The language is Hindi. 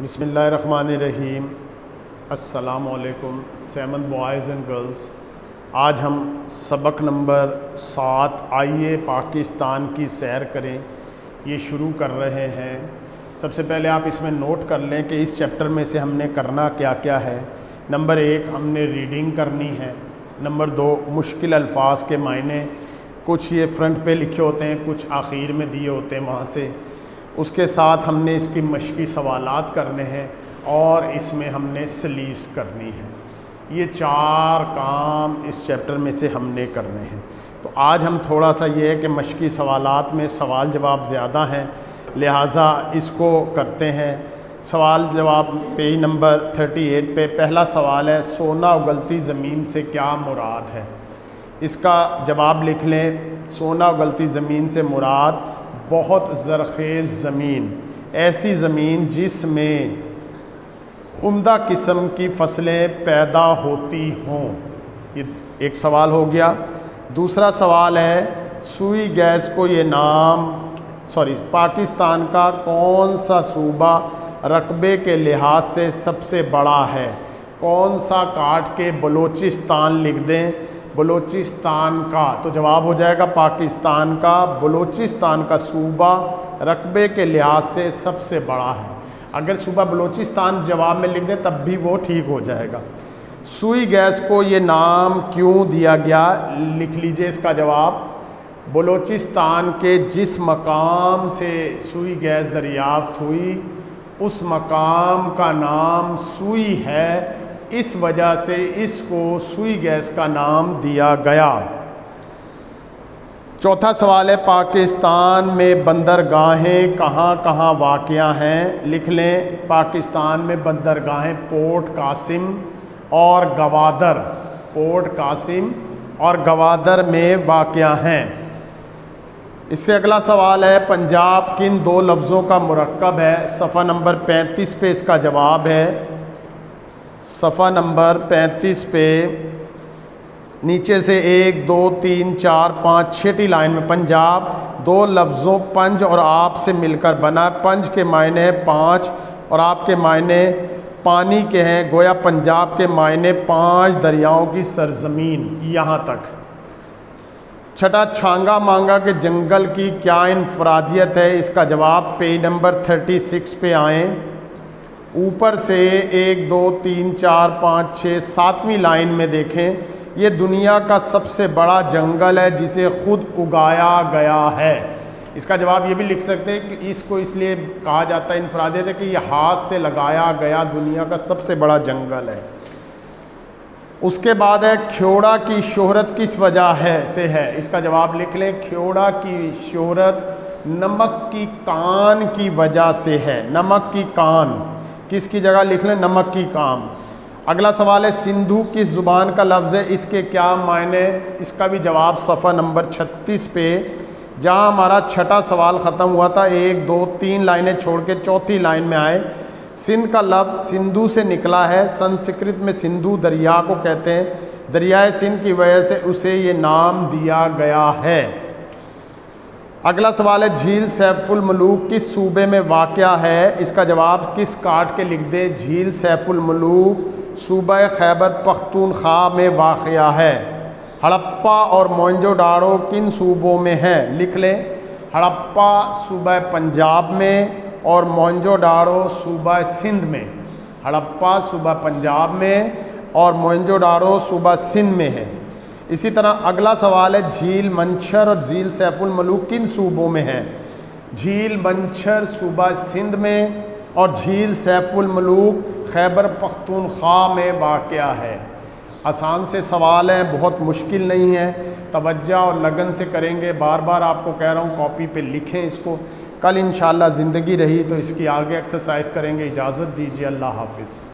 बसमीम असलकुम सेवन बॉयज़ एंड गर्ल्स आज हम सबक नंबर सात, आइए पाकिस्तान की सैर करें। ये शुरू कर रहे हैं। सबसे पहले आप इसमें नोट कर लें कि इस चैप्टर में से हमने करना क्या क्या है। नंबर एक, हमने रीडिंग करनी है। नंबर दो, मुश्किल अल्फाज के मायने। कुछ ये फ्रंट पे लिखे होते हैं, कुछ आखिर में दिए होते हैं वहाँ से। उसके साथ हमने इसकी मशक़ी सवालात करने हैं और इसमें हमने सलीस करनी है। ये चार काम इस चैप्टर में से हमने करने हैं। तो आज हम थोड़ा सा ये है कि मशक़ी सवालात में सवाल जवाब ज़्यादा हैं, लिहाजा इसको करते हैं। सवाल जवाब पेज नंबर 38 पे पहला सवाल है, सोना उगलती ज़मीन से क्या मुराद है? इसका जवाब लिख लें, सोना उगलती ज़मीन से मुराद बहुत ज़रखेज़ ज़मीन, ऐसी ज़मीन जिसमें उम्दा किस्म की फ़सलें पैदा होती हों। एक सवाल हो गया। दूसरा सवाल है, सुई गैस को ये नाम, सॉरी, पाकिस्तान का कौन सा सूबा रकबे के लिहाज से सबसे बड़ा है? कौन सा काट के बलूचिस्तान लिख दें? बलूचिस्तान का। तो जवाब हो जाएगा पाकिस्तान का। बलूचिस्तान का सूबा रकबे के लिहाज से सबसे बड़ा है। अगर सूबा बलूचिस्तान जवाब में लिख दें, तब भी वो ठीक हो जाएगा। सुई गैस को ये नाम क्यों दिया गया? लिख लीजिए इसका जवाब। बलूचिस्तान के जिस मकाम से सुई गैस दरियाफ्त हुई, उस मकाम का नाम सुई है इस वजह से इसको सुई गैस का नाम दिया गया। चौथा सवाल है, पाकिस्तान में बंदरगाहें कहाँ कहाँ वाक़ हैं? लिख लें, पाकिस्तान में बंदरगाहें पोर्ट कासिम और गवादर। पोर्ट कासिम और गवादर में वाक़ हैं। इससे अगला सवाल है, पंजाब किन दो लफ्ज़ों का मरकब है? सफ़ा नंबर 35 पे इसका जवाब है। सफ़ा नंबर 35 पे नीचे से एक, दो, तीन, चार, पाँच छठी लाइन में पंजाब, दो लफ्ज़ों पंज और आप से मिलकर बना। पंज के मायने हैं पाँच और आपके मायने पानी के हैं, गोया पंजाब के मायने पाँच दरियाओं की सरजमीन यहाँ तक। छठा, छांगा मांगा के जंगल की क्या इनफरादियत है? इसका जवाब पेज नंबर थर्टी सिक्स पे आएँ। ऊपर से एक, दो, तीन, चार, पाँच छः सातवीं लाइन में देखें, ये दुनिया का सबसे बड़ा जंगल है जिसे खुद उगाया गया है। इसका जवाब ये भी लिख सकते हैं कि इसको इसलिए कहा जाता है इनफरादियत है कि ये हाथ से लगाया गया दुनिया का सबसे बड़ा जंगल है। उसके बाद है ख्योड़ा की शोहरत किस वजह है से है? इसका जवाब लिख लें ख्योड़ा की शोहरत नमक की कान की वजह से है। नमक की कान। किसकी जगह लिख लें? नमक की काम। अगला सवाल है, सिंधु किस ज़ुबान का लफ्ज़ है? इसके क्या मायने? इसका भी जवाब सफ़ा नंबर 36 पे। जहाँ हमारा छठा सवाल ख़त्म हुआ था, एक, दो, तीन लाइनें छोड़ के चौथी लाइन में आए। सिंध का लफ्ज़ सिंधु से निकला है। संस्कृत में सिंधु दरिया को कहते हैं। दरियाए सिंध की वजह से उसे ये नाम दिया गया है। अगला सवाल है, झील सैफुल मलूक किस सूबे में वाक़ है? इसका जवाब, किस काट के लिख दे, झील सैफुल मलूक सूबा खैबर पख्तूनख्वा में वाक़ है। हड़प्पा और मोइंजोडारो किन सूबों में है? लिख लें, हड़प्पा सूबा पंजाब में और मोइंजोडारो सूबा सिंध में। हड़प्पा सूबा पंजाब में और मोइंजोडारो सूबा सिंध में है। इसी तरह अगला सवाल है, झील मंछर और झील सैफुल मलूक किन सूबों में है? झील मंछर सूबा सिंध में और झील सैफुल मलूक खैबर पख्तूनख्वा में वाक़ है। आसान से सवाल हैं, बहुत मुश्किल नहीं है। तवज्जो और लगन से करेंगे। बार बार आपको कह रहा हूँ, कॉपी पे लिखें इसको। कल इन ज़िंदगी रही तो इसकी आगे एक्सरसाइज करेंगे। इजाज़त दीजिए, अल्लाह हाफिज़।